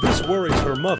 This worries her mother.